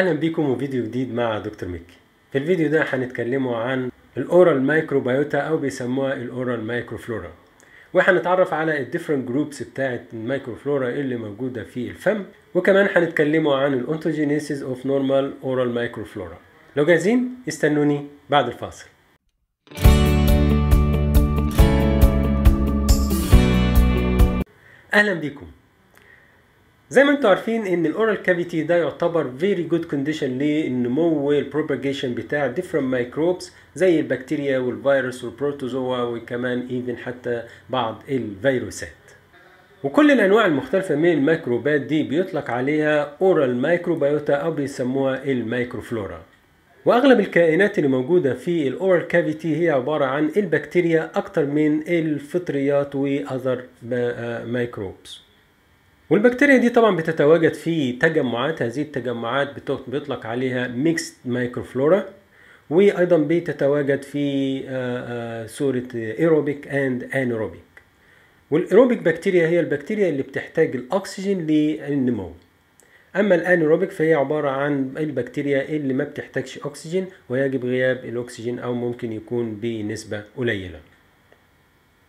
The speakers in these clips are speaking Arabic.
أهلا بيكم وفيديو جديد مع دكتور ميكي. في الفيديو ده هنتكلموا عن ال oral microbiota أو بيسموها ال oral microflora. وهنتعرف على ال different groups بتاعه ال microflora اللي موجودة في الفم. وكمان هنتكلموا عن ال ontogenesis of normal oral microflora لو جاهزين استنوني بعد الفاصل. أهلا بيكم زي ما أنتم عارفين إن ال oral cavity ده يعتبر very good condition للنمو وال propagation بتاع different microbes زي البكتيريا والفيروس وال protozoa وكمان even حتى بعض الفيروسات. وكل الأنواع المختلفة من الميكروبات دي بيطلق عليها oral microbiota أو بيسموها ال microflora. وأغلب الكائنات اللي موجودة في ال oral cavity هي عبارة عن البكتيريا أكتر من الفطريات و other microbes والبكتيريا دي طبعا بتتواجد في تجمعات هذه التجمعات بيطلق عليها mixed microflora وأيضا بتتواجد في صورة aerobic and anaerobic وال aerobic bacteria هي البكتيريا اللي بتحتاج الأكسجين للنمو. أما ال anaerobic فهي عبارة عن البكتيريا اللي ما بتحتاجش أكسجين ويجب غياب الأكسجين أو ممكن يكون بنسبة قليلة.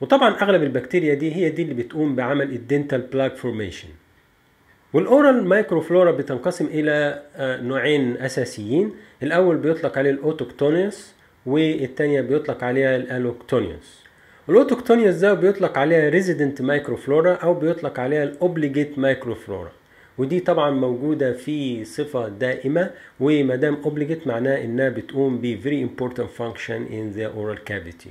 وطبعا أغلب البكتيريا دي هي دي اللي بتقوم بعمل ال dental plaque formation وال oral microflora بتنقسم إلى نوعين أساسيين. الأول بيطلق عليه ال autochthonous والثانيه بيطلق عليها ال allochthonous. ال autochthonous ده بيطلق عليها resident microflora أو بيطلق عليها ال obligate microflora ودي طبعا موجودة في صفة دائمة وما دام obligate معناه إنها بتقوم ب very important function in the oral cavity.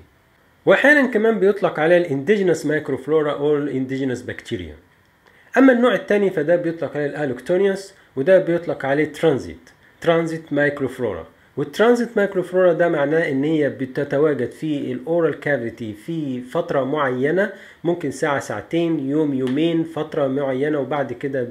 وأحيانا كمان بيطلق عليها ال indigenous microflora أو ال indigenous بكتيريا. أما النوع الثاني فده بيطلق عليه ال allochthonous وده بيطلق عليه transit transit microflora. وال transit microflora ده معناه إن هي بتتواجد في ال oral cavity في فترة معينة ممكن ساعة ساعتين يوم يومين فترة معينة وبعد كده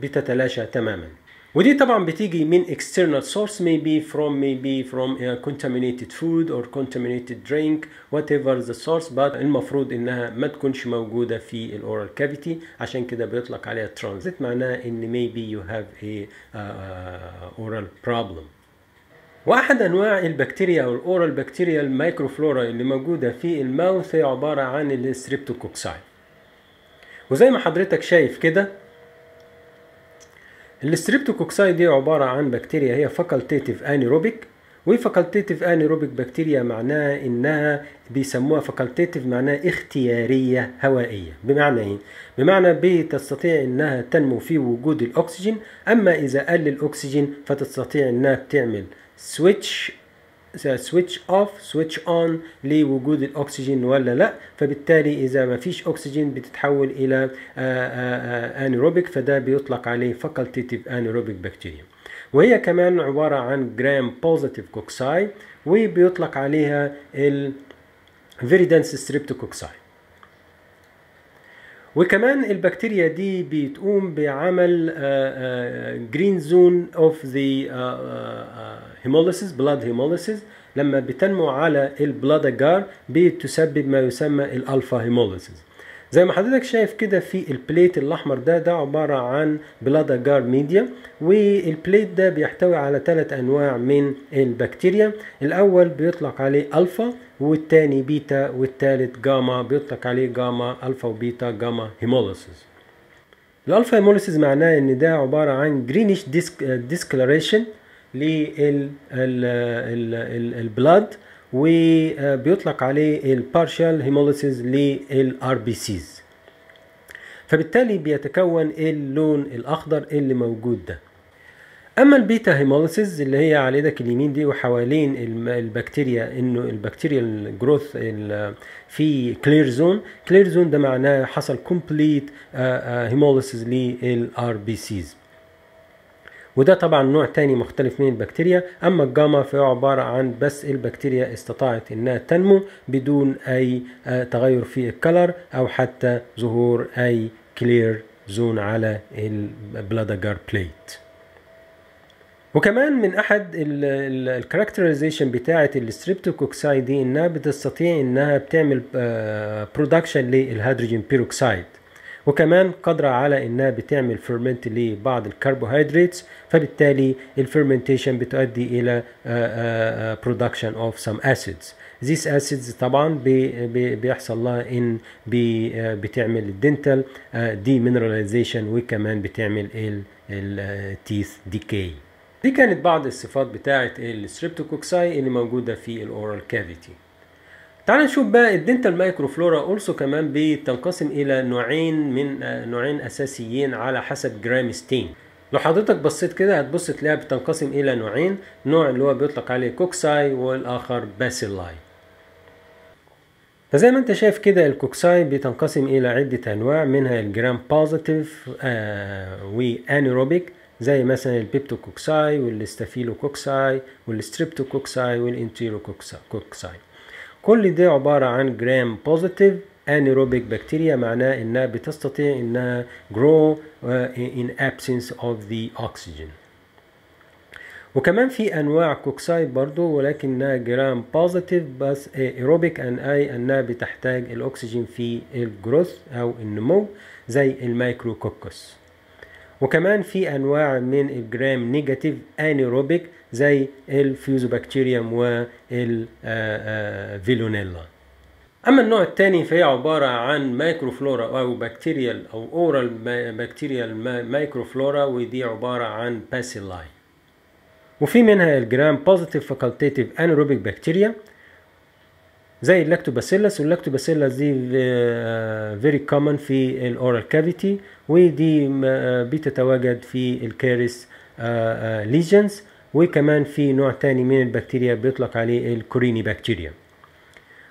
بتتلاشى تماما. ودي طبعا بتيجي من external source maybe from maybe from a contaminated food or contaminated drink whatever the source but المفروض إنها ما تكونش موجودة في ال oral cavity. عشان كده بيطلق عليها transit معناها إن maybe you have a uh, oral problem. واحد أنواع البكتيريا أو ال oral بكتيريا ال microflora اللي موجودة في ال mouth هي عبارة عن ال streptococci وزي ما حضرتك شايف كده ال streptococci دي عبارة عن بكتيريا هي facultative anaerobic و facultative anaerobic بكتيريا معناها إنها بيسموها facultative معناها اختيارية هوائية بمعنى إيه؟ بمعنى بتستطيع إنها تنمو في وجود الأكسجين أما إذا قل الأكسجين فتستطيع إنها بتعمل switch switch off switch on لوجود الأكسجين ولا لا. فبالتالي إذا ما فيش أكسجين بتتحول إلى anaerobic فده بيطلق عليه facultative anaerobic بكتيريا وهي كمان عبارة عن gram positive cocci وبيطلق عليها ال viridans streptococci وكمان البكتيريا دي بتقوم بعمل green zone of the hemolysis blood hemolysis لما بتنمو على ال blood agar بتسبب ما يسمى ال alpha hemolysis زي ما حضرتك شايف كده في ال plate الأحمر ده ده عبارة عن blood agar media وال plate ده بيحتوي على ثلاث أنواع من البكتيريا. الأول بيطلق عليه ألفا والتاني بيتا والتالت جاما بيطلق عليه gamma alpha و beta gamma hemolysis. ال alpha hemolysis معناه إن ده عبارة عن greenish disc discoloration لل blood وبيطلق عليه ال partial hemolysis لل RBCs فبالتالي بيتكون اللون الأخضر اللي موجود ده. أما ال beta hemolysis اللي هي على إيدك اليمين دي وحوالين البكتيريا إنه البكتيريا ال growth في clear zone clear zone ده معناه حصل complete hemolysis لل RBCs وده طبعا نوع تاني مختلف من البكتيريا أما الجاما فهو عبارة عن بس البكتيريا استطاعت إنها تنمو بدون أي تغير في ال color أو حتى ظهور أي clear zone على ال blood agar plate وكمان من أحد ال characterization بتاعة ال streptococci دي إنها بتستطيع إنها بتعمل production لل hydrogen peroxide وكمان قادرة على إنها بتعمل ferment لبعض الكربوهيدرات فبالتالي ال fermentation بتؤدي إلى production of some acids. These acids طبعا بي بي بيحصل لها إن بي بتعمل ال dental demineralization وكمان بتعمل ال teeth decay دي كانت بعض الصفات بتاعه ال streptococci اللي موجودة في ال oral cavity تعال نشوف بقى ال dental microflora also كمان بتنقسم إلى نوعين من نوعين أساسيين على حسب gram stain. لو حضرتك بصيت كده هتبص تلاقيها بتنقسم إلى نوعين. نوع اللي هو بيطلق عليه cocci والآخر bacilli. فزي ما أنت شايف كده ال cocci بتنقسم إلى عدة أنواع منها ال gram positive آه و anaerobic زي مثلا البيبتوكوكساي والستافيلوكوكساي والستريبتوكوكساي والانتيروكوكساي كل ده عبارة عن gram positive anaerobic بكتيريا معناه إنها بتستطيع إنها grow uh, in absence of the oxygen. وكمان في أنواع cocci برضو ولكنها gram positive بس ايروبيك أن أي أنها بتحتاج الأكسجين في ال growth أو النمو زي ال micrococcus وكمان في أنواع من ال gram negative anaerobic زي ال Fusobacterium وال Veillonella أما النوع الثاني فهي عبارة عن microflora أو bacterial أو oral bacterial microflora ودي عبارة عن bacilli وفي منها ال gram positive facultative anaerobic بكتيريا زي ال lactobacillus وال lactobacillus دي very common في ال oral cavity ودي بتتواجد في ال caries lesions وكمان في نوع تاني من البكتيريا بيطلق عليه ال Corynebacteria.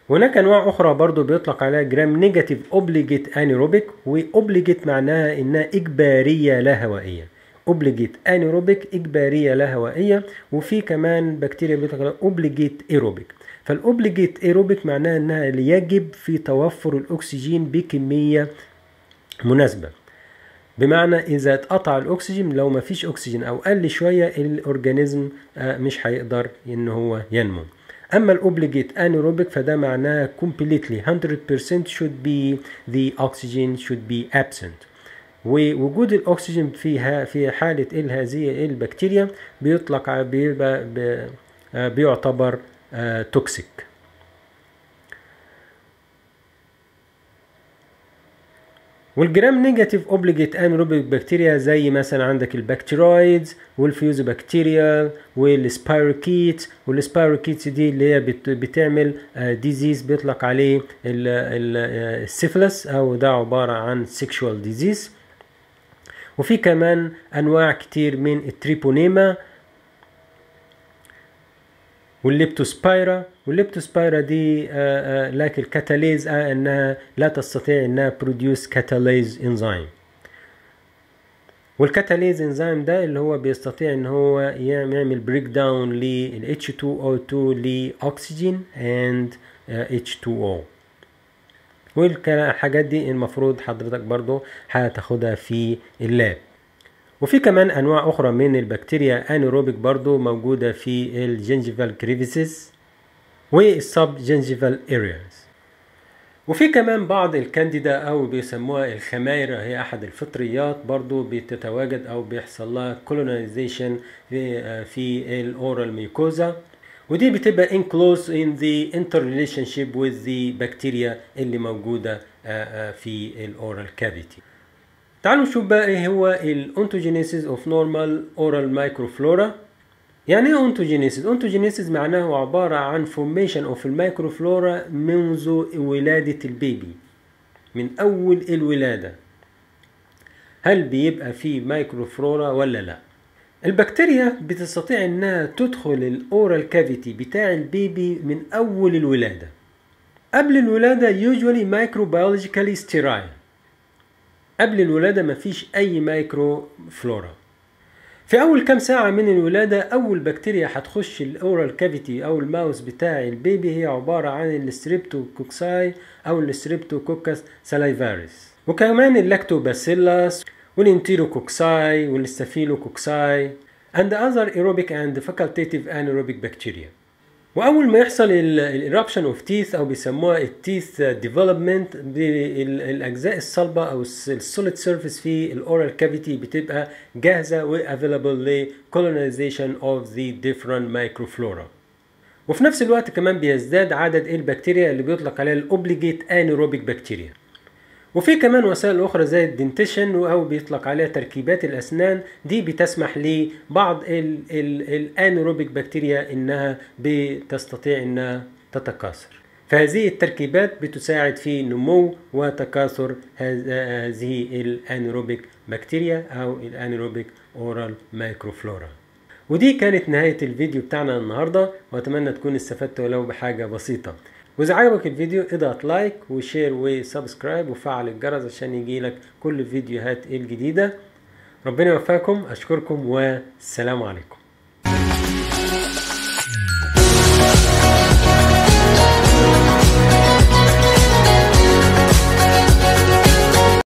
هناك أنواع أخرى برضو بيطلق عليها gram negative obligate anaerobic و obligate معناها إنها إجبارية لا هوائية. obligate anaerobic إجبارية لا هوائية. وفي كمان بكتيريا بيطلق عليها obligate aerobic فال obligate aerobic معناها إنها يجب في توفر الأكسجين بكمية مناسبة. بمعنى إذا اتقطع الأكسجين لو ما فيش أكسجين أو قل شوية ال organism مش هيقدر إن هو ينمو. أما ال obligate anaerobic فده معناه completely 100% should be the oxygen should be absent. ووجود الأكسجين فيها في حالة هذه البكتيريا بيطلق بيبقى بيعتبر toxic وال gram negative obligate anaerobic بكتيريا زي مثلا عندك ال Bacteroides وال Fusobacteria وال spirochete. وال spirochetes دي اللي هي بتعمل disease بيطلق عليه السيفلس أو ده عبارة عن sexual disease وفي كمان أنواع كتير من ال Treponema. وال Leptospira وال Leptospira دي لكن الكاتاليز إنها لا تستطيع إنها produce catalase enzyme وال catalase enzyme ده اللي هو بيستطيع إن هو يعمل break down لل H2O2 لاكسجين and H2O والحاجات دي المفروض حضرتك برضو هتاخدها في ال lab. وفي كمان أنواع أخرى من البكتيريا anaerobic برضو موجودة في ال gingival crevices وال subgingival areas وفي كمان بعض الكانديدا أو بيسموها الخماير هي أحد الفطريات برضو بتتواجد أو بيحصل لها colonization في, ال oral mucosa ودي بتبقى in close in the interrelationship with the bacteria اللي موجودة في ال oral cavity تعالوا نشوف بقى إيه هو ال ontogenesis of normal oral microflora يعني إيه ontogenesis ontogenesis معناه عبارة عن formation of ال microflora منذ ولادة ال baby من أول الولادة. هل بيبقى في microflora ولا لا؟ البكتيريا بتستطيع إنها تدخل ال oral cavity بتاع ال baby من أول الولادة. قبل الولادة usually microbiologically sterile. قبل الولادة مفيش أي microflora في أول كام ساعة من الولادة أول بكتيريا هتخش ال oral cavity أو ال mouth بتاع ال baby هي عبارة عن ال streptococci أو ال Streptococcus salivarius وكمان ال Lactobacillus وال enterococci وال staphylococci and other aerobic and facultative anaerobic bacteria. وأول ما يحصل ال eruption of teeth أو بيسموها ال teeth development الأجزاء الصلبة أو ال solid surface في ال oral cavity بتبقى جاهزة و available ل colonization of the different microflora وفي نفس الوقت كمان بيزداد عدد البكتيريا اللي بيطلق عليها ال obligate anaerobic بكتيريا وفي كمان وسائل أخرى زي ال dentition أو بيطلق عليها تركيبات الأسنان. دي بتسمح لبعض ال anaerobic بكتيريا إنها بتستطيع إنها تتكاثر. فهذه التركيبات بتساعد في نمو وتكاثر هذه ال anaerobic بكتيريا أو ال anaerobic oral microflora. ودي كانت نهاية الفيديو بتاعنا النهاردة. وأتمنى تكون استفدت ولو بحاجة بسيطة. وإذا عجبك الفيديو اضغط like و share و subscribe وفعل الجرس عشان يجيلك كل الفيديوهات الجديدة. ربنا يوفقكم أشكركم والسلام عليكم.